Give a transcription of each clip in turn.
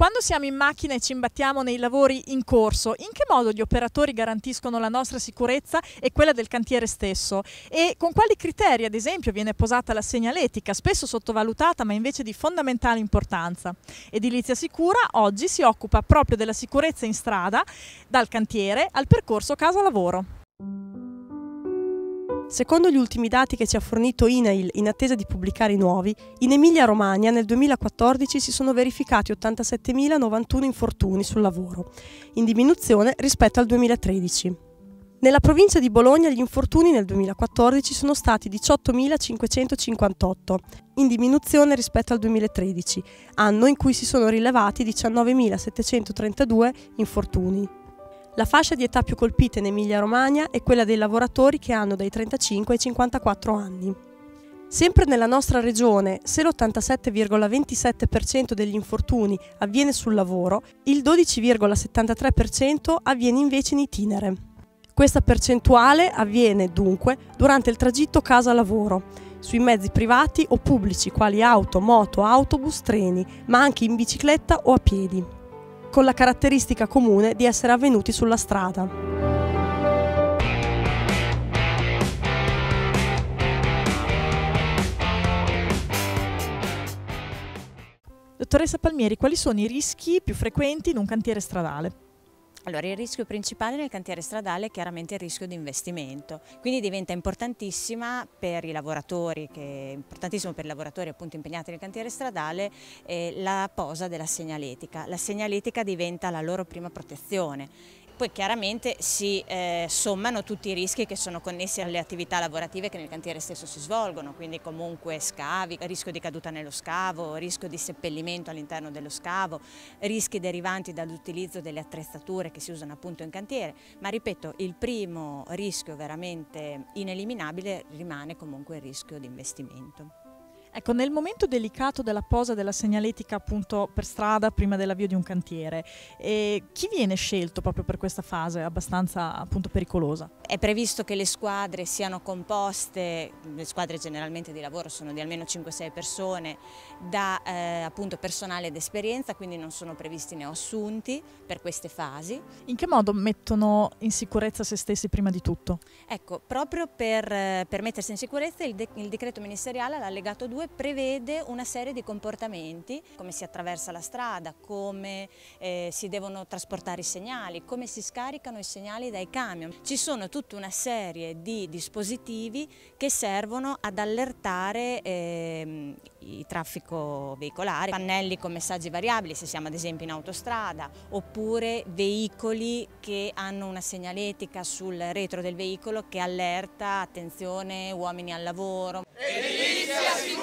Quando siamo in macchina e ci imbattiamo nei lavori in corso, in che modo gli operatori garantiscono la nostra sicurezza e quella del cantiere stesso? E con quali criteri, ad esempio, viene posata la segnaletica, spesso sottovalutata ma invece di fondamentale importanza? Edilizia Sicura oggi si occupa proprio della sicurezza in strada, dal cantiere al percorso casa-lavoro. Secondo gli ultimi dati che ci ha fornito INAIL in attesa di pubblicare i nuovi, in Emilia-Romagna nel 2014 si sono verificati 87.091 infortuni sul lavoro, in diminuzione rispetto al 2013. Nella provincia di Bologna gli infortuni nel 2014 sono stati 18.558, in diminuzione rispetto al 2013, anno in cui si sono rilevati 19.732 infortuni. La fascia di età più colpita in Emilia-Romagna è quella dei lavoratori che hanno dai 35 ai 54 anni. Sempre nella nostra regione, se l'87,27% degli infortuni avviene sul lavoro, il 12,73% avviene invece in itinere. Questa percentuale avviene dunque durante il tragitto casa-lavoro, sui mezzi privati o pubblici quali auto, moto, autobus, treni, ma anche in bicicletta o a piedi con la caratteristica comune di essere avvenuti sulla strada. Dottoressa Palmieri, quali sono i rischi più frequenti in un cantiere stradale? Allora, il rischio principale nel cantiere stradale è chiaramente il rischio di investimento, quindi diventa importantissima per i lavoratori, che, importantissimo per i lavoratori appunto impegnati nel cantiere stradale, eh, la posa della segnaletica. La segnaletica diventa la loro prima protezione poi chiaramente si eh, sommano tutti i rischi che sono connessi alle attività lavorative che nel cantiere stesso si svolgono, quindi comunque scavi, rischio di caduta nello scavo, rischio di seppellimento all'interno dello scavo, rischi derivanti dall'utilizzo delle attrezzature che si usano appunto in cantiere, ma ripeto il primo rischio veramente ineliminabile rimane comunque il rischio di investimento. Ecco, nel momento delicato della posa della segnaletica appunto per strada prima dell'avvio di un cantiere, eh, chi viene scelto proprio per questa fase abbastanza appunto pericolosa? È previsto che le squadre siano composte, le squadre generalmente di lavoro sono di almeno 5-6 persone, da eh, appunto personale ed esperienza, quindi non sono previsti neoassunti per queste fasi. In che modo mettono in sicurezza se stessi prima di tutto? Ecco, proprio per, per mettersi in sicurezza il, de il decreto ministeriale all'allegato 2 prevede una serie di comportamenti, come si attraversa la strada, come eh, si devono trasportare i segnali, come si scaricano i segnali dai camion. Ci sono tutta una serie di dispositivi che servono ad allertare eh, il traffico veicolare, pannelli con messaggi variabili se siamo ad esempio in autostrada, oppure veicoli che hanno una segnaletica sul retro del veicolo che allerta attenzione uomini al lavoro. Edilizia sicura!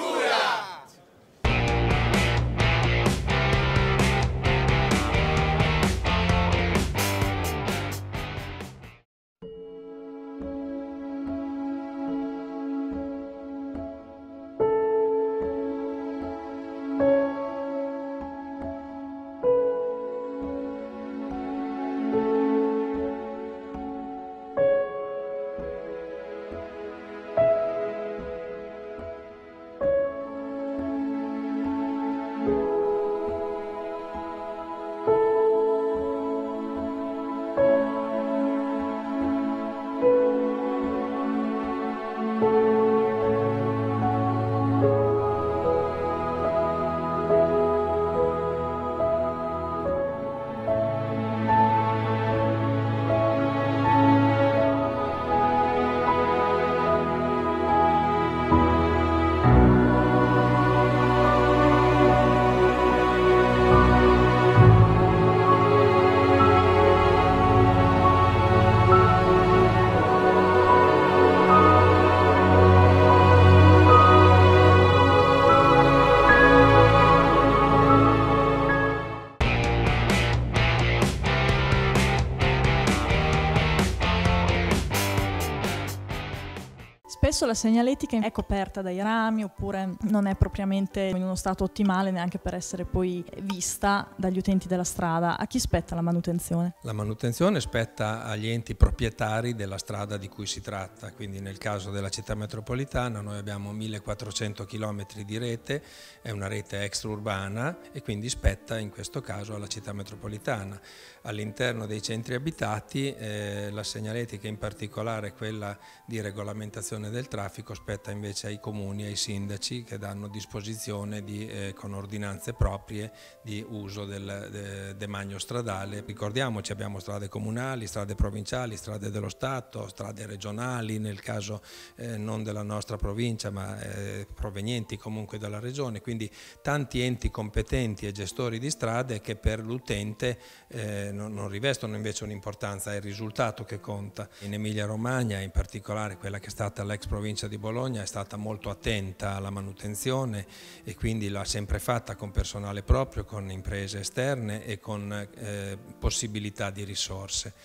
La segnaletica è coperta dai rami oppure non è propriamente in uno stato ottimale neanche per essere poi vista dagli utenti della strada. A chi spetta la manutenzione? La manutenzione spetta agli enti proprietari della strada di cui si tratta, quindi nel caso della città metropolitana noi abbiamo 1400 km di rete, è una rete extraurbana e quindi spetta in questo caso alla città metropolitana. All'interno dei centri abitati eh, la segnaletica in particolare quella di regolamentazione del traffico spetta invece ai comuni e ai sindaci che danno disposizione di, eh, con ordinanze proprie di uso del de, demanio stradale. Ricordiamoci abbiamo strade comunali, strade provinciali, strade dello Stato, strade regionali nel caso eh, non della nostra provincia ma eh, provenienti comunque dalla regione, quindi tanti enti competenti e gestori di strade che per l'utente eh, non, non rivestono invece un'importanza, è il risultato che conta. In Emilia Romagna, in particolare quella che è stata l'ex provincia di Bologna, è stata molto attenta alla manutenzione e quindi l'ha sempre fatta con personale proprio, con imprese esterne e con eh, possibilità di risorse.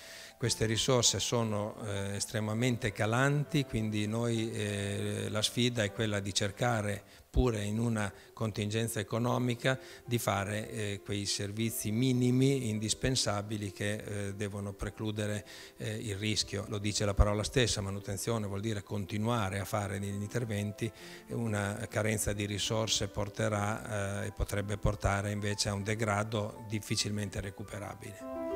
Queste risorse sono eh, estremamente calanti, quindi noi, eh, la sfida è quella di cercare, pure in una contingenza economica, di fare eh, quei servizi minimi indispensabili che eh, devono precludere eh, il rischio. Lo dice la parola stessa, manutenzione vuol dire continuare a fare degli interventi, una carenza di risorse porterà eh, e potrebbe portare invece a un degrado difficilmente recuperabile.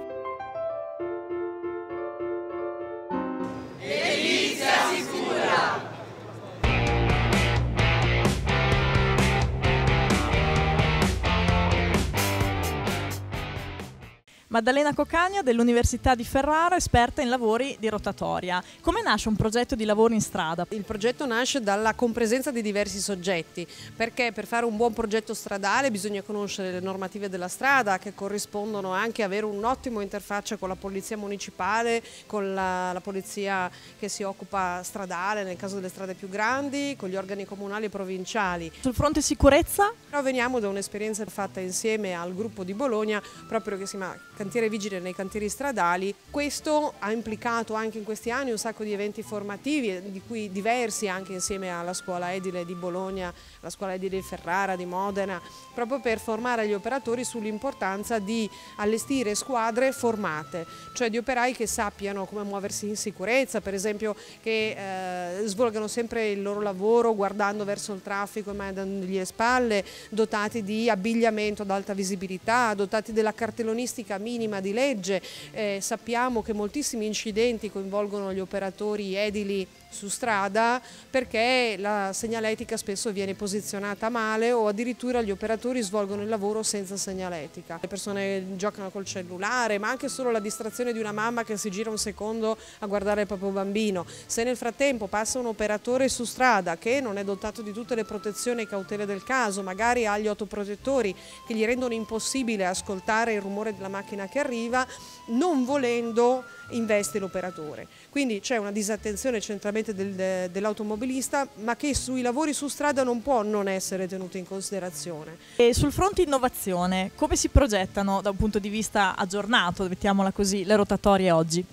Maddalena Cocagna dell'Università di Ferrara, esperta in lavori di rotatoria. Come nasce un progetto di lavoro in strada? Il progetto nasce dalla compresenza di diversi soggetti, perché per fare un buon progetto stradale bisogna conoscere le normative della strada che corrispondono anche a avere un'ottima interfaccia con la polizia municipale, con la, la polizia che si occupa stradale nel caso delle strade più grandi, con gli organi comunali e provinciali. Sul fronte sicurezza? Però veniamo da un'esperienza fatta insieme al gruppo di Bologna, proprio che si chiama cantiere vigile nei cantieri stradali. Questo ha implicato anche in questi anni un sacco di eventi formativi, di cui diversi anche insieme alla scuola edile di Bologna, alla scuola edile di Ferrara, di Modena, proprio per formare gli operatori sull'importanza di allestire squadre formate, cioè di operai che sappiano come muoversi in sicurezza, per esempio che eh, svolgano sempre il loro lavoro guardando verso il traffico e mandandogli le spalle, dotati di abbigliamento ad alta visibilità, dotati della cartellonistica minima minima di legge, eh, sappiamo che moltissimi incidenti coinvolgono gli operatori edili su strada perché la segnaletica spesso viene posizionata male o addirittura gli operatori svolgono il lavoro senza segnaletica. Le persone giocano col cellulare ma anche solo la distrazione di una mamma che si gira un secondo a guardare il proprio bambino. Se nel frattempo passa un operatore su strada che non è dotato di tutte le protezioni e cautele del caso, magari ha gli autoprotettori che gli rendono impossibile ascoltare il rumore della macchina che arriva, non volendo investe l'operatore. Quindi c'è una disattenzione centralmente del, dell'automobilista ma che sui lavori su strada non può non essere tenuta in considerazione. E sul fronte innovazione come si progettano da un punto di vista aggiornato, mettiamola così, le rotatorie oggi?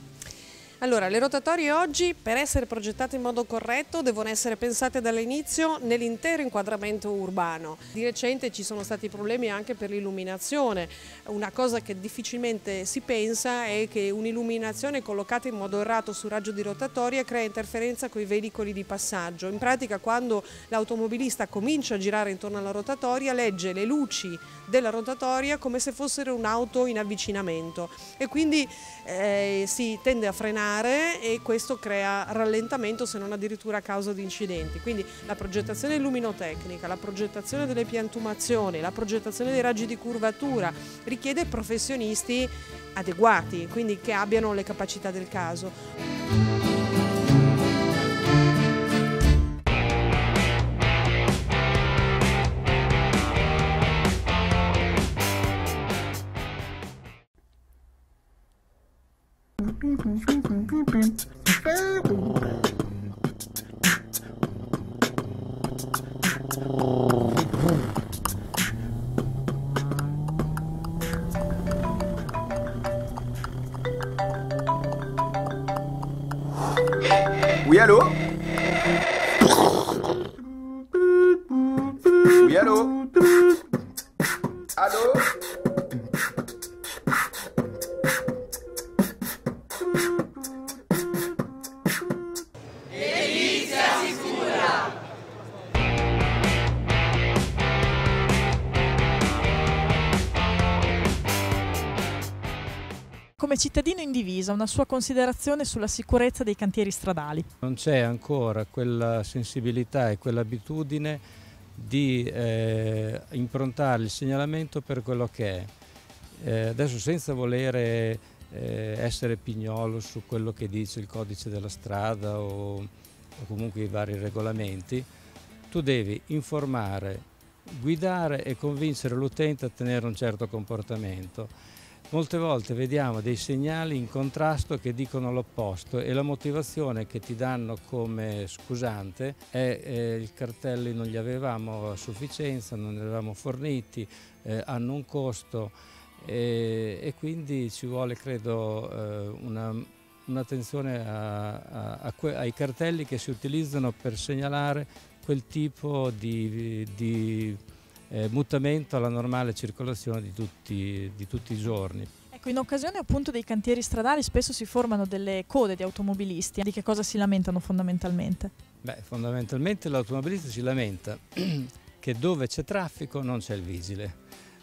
Allora, le rotatorie oggi per essere progettate in modo corretto devono essere pensate dall'inizio nell'intero inquadramento urbano. Di recente ci sono stati problemi anche per l'illuminazione. Una cosa che difficilmente si pensa è che un'illuminazione collocata in modo errato sul raggio di rotatoria crea interferenza con i veicoli di passaggio. In pratica quando l'automobilista comincia a girare intorno alla rotatoria legge le luci della rotatoria come se fossero un'auto in avvicinamento e quindi eh, si tende a frenare frenare e questo crea rallentamento se non addirittura causa di incidenti. Quindi la progettazione luminotecnica, la progettazione delle piantumazioni, la progettazione dei raggi di curvatura richiede professionisti adeguati, quindi che abbiano le capacità del caso. Oui, allô Come cittadino in divisa, una sua considerazione sulla sicurezza dei cantieri stradali. Non c'è ancora quella sensibilità e quell'abitudine di eh, improntare il segnalamento per quello che è. Eh, adesso senza volere eh, essere pignolo su quello che dice il codice della strada o, o comunque i vari regolamenti, tu devi informare, guidare e convincere l'utente a tenere un certo comportamento. Molte volte vediamo dei segnali in contrasto che dicono l'opposto e la motivazione che ti danno come scusante è eh, i cartelli non li avevamo a sufficienza, non li avevamo forniti, eh, hanno un costo e, e, quindi ci vuole credo eh, una, un'attenzione ai cartelli che si utilizzano per segnalare quel tipo di, di eh, mutamento alla normale circolazione di tutti, di tutti i giorni. Ecco, in occasione appunto dei cantieri stradali spesso si formano delle code di automobilisti. Di che cosa si lamentano fondamentalmente? Beh, fondamentalmente l'automobilista si lamenta che dove c'è traffico non c'è il vigile.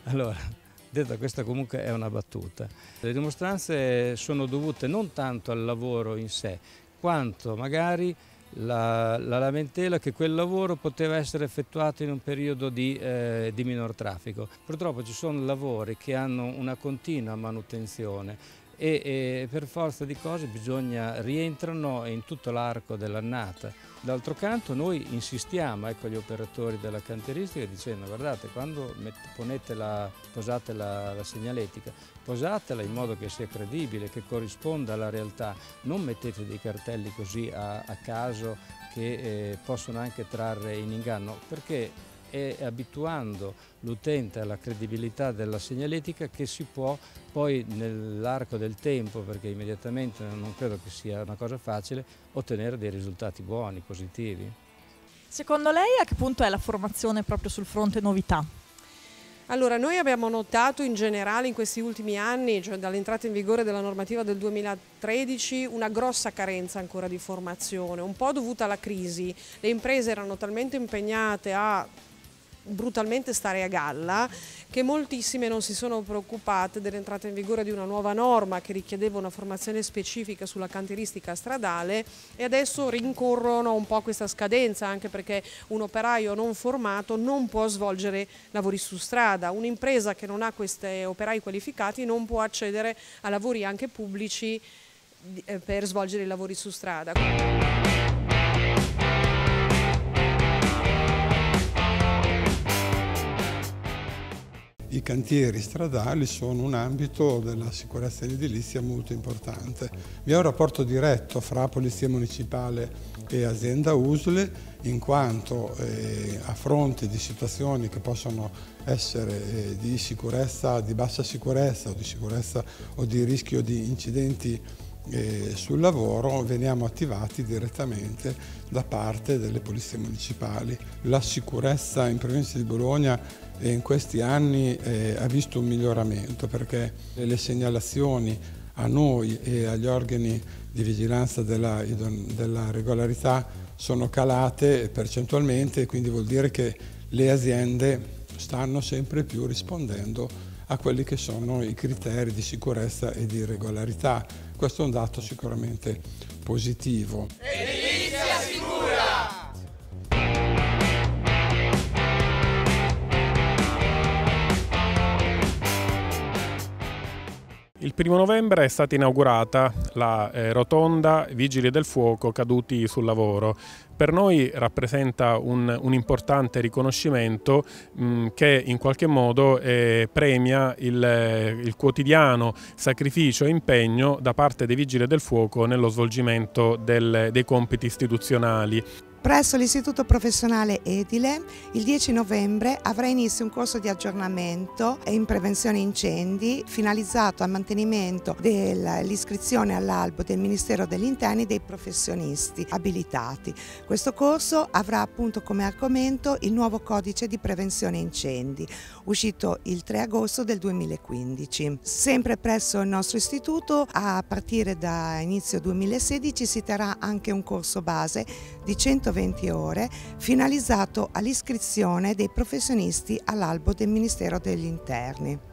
Allora, detta questa comunque è una battuta. Le dimostranze sono dovute non tanto al lavoro in sé, quanto magari la, la, lamentela che quel lavoro poteva essere effettuato in un periodo di, eh, di minor traffico. Purtroppo ci sono lavori che hanno una continua manutenzione e, e per forza di cose bisogna, rientrano in tutto l'arco dell'annata. D'altro canto noi insistiamo ecco, agli operatori della cantieristica dicendo guardate quando ponete la, posate la, la, segnaletica posatela in modo che sia credibile, che corrisponda alla realtà, non mettete dei cartelli così a, a caso che eh, possono anche trarre in inganno perché è abituando l'utente alla credibilità della segnaletica che si può poi nell'arco del tempo, perché immediatamente non credo che sia una cosa facile, ottenere dei risultati buoni, positivi. Secondo lei a che punto è la formazione proprio sul fronte novità? Allora, noi abbiamo notato in generale in questi ultimi anni, cioè dall'entrata in vigore della normativa del 2013, una grossa carenza ancora di formazione, un po' dovuta alla crisi. Le imprese erano talmente impegnate a brutalmente stare a galla che moltissime non si sono preoccupate dell'entrata in vigore di una nuova norma che richiedeva una formazione specifica sulla cantieristica stradale e adesso rincorrono un po' questa scadenza anche perché un operaio non formato non può svolgere lavori su strada, un'impresa che non ha questi operai qualificati non può accedere a lavori anche pubblici eh, per svolgere i lavori su strada. I cantieri stradali sono un ambito della sicurezza edilizia molto importante. Vi è un rapporto diretto fra Polizia Municipale e azienda USLE in quanto eh, a fronte di situazioni che possono essere eh, di sicurezza, di bassa sicurezza o di sicurezza o di rischio di incidenti eh, sul lavoro veniamo attivati direttamente da parte delle polizie municipali. La sicurezza in provincia di Bologna in questi anni eh, ha visto un miglioramento perché le segnalazioni a noi e agli organi di vigilanza della, della regolarità sono calate percentualmente e quindi vuol dire che le aziende stanno sempre più rispondendo a quelli che sono i criteri di sicurezza e di regolarità. Questo è un dato sicuramente positivo. Il primo novembre è stata inaugurata la eh, rotonda Vigili del Fuoco caduti sul lavoro. Per noi rappresenta un, un importante riconoscimento mh, che in qualche modo eh, premia il, il, quotidiano sacrificio e impegno da parte dei Vigili del Fuoco nello svolgimento del, dei compiti istituzionali. Presso l'Istituto Professionale Edile il 10 novembre avrà inizio un corso di aggiornamento in prevenzione incendi finalizzato al mantenimento dell'iscrizione all'albo del Ministero degli Interni dei professionisti abilitati. Questo corso avrà appunto come argomento il nuovo codice di prevenzione incendi, uscito il 3 agosto del 2015. Sempre presso il nostro istituto a partire da inizio 2016 si terrà anche un corso base di 120 ore finalizzato all'iscrizione dei professionisti all'albo del Ministero degli Interni.